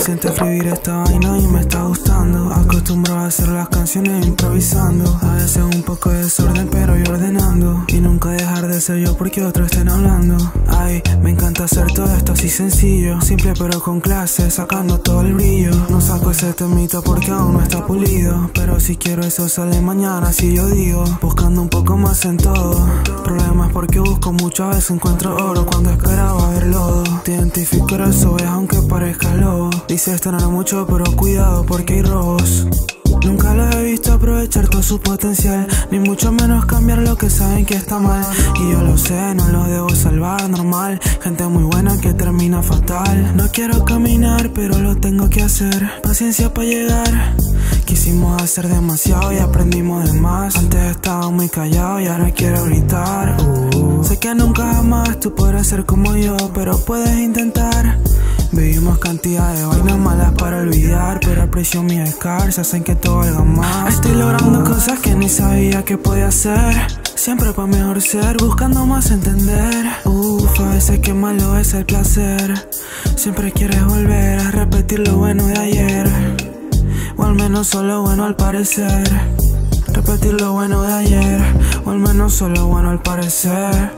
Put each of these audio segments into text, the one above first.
siento escribir esta vaina y me está gustando. Acostumbro a hacer las canciones improvisando. A veces un poco de desorden, pero yo ordenando. Y nunca dejar de ser yo porque otros estén hablando. Ay, me encanta hacer todo esto así sencillo. Simple pero con clase, sacando todo el brillo. No saco ese temito porque aún no está pulido. Pero si quiero eso sale mañana, si yo digo. Buscando un poco más en todo. Problemas porque busco mucho, a veces encuentro oro cuando esperaba ver lodo. Te identifico, eres aunque parezca lobo. Dices tener mucho, pero cuidado porque hay robos. Nunca lo he visto aprovechar todo su potencial, ni mucho menos cambiar lo que saben que está mal. Y yo lo sé, no lo debo salvar, normal. Gente muy buena que termina fatal. No quiero caminar, pero lo tengo que hacer. Paciencia para llegar. Quisimos hacer demasiado y aprendimos de más. Antes estaba muy callado y ahora quiero gritar. Uh. Sé que nunca jamás tú podrás ser como yo, pero puedes intentar. Vivimos cantidad de vainas malas para olvidar Pero aprecio mi scars, hacen que todo valga más Estoy logrando cosas que ni sabía que podía hacer Siempre para mejor ser, buscando más entender Uf, a veces que malo es el placer Siempre quieres volver a repetir lo bueno de ayer al menos solo bueno al parecer Repetir lo bueno de ayer O al menos solo bueno al parecer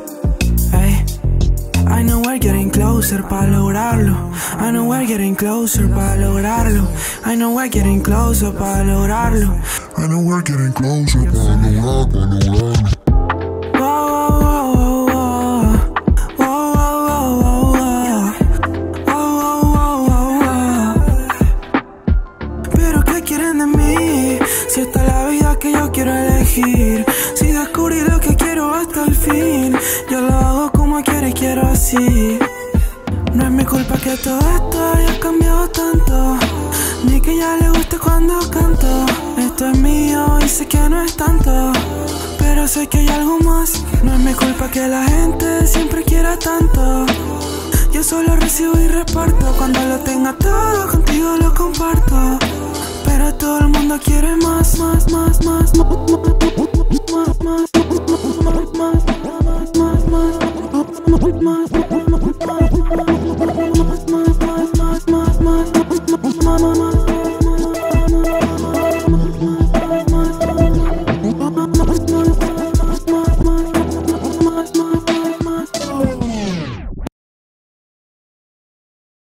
I know we're getting closer para lograrlo. I know we're getting closer para lograrlo. I know we're getting closer para lograrlo. I know we're getting closer para lograrlo. Quiero así. No es mi culpa que todo esto haya cambiado tanto. Ni que ya le guste cuando canto. Esto es mío y sé que no es tanto. Pero sé que hay algo más. No es mi culpa que la gente siempre quiera tanto. Yo solo recibo y reparto. Cuando lo tenga todo, contigo lo comparto. Pero todo el mundo quiere más, más, más, más. más.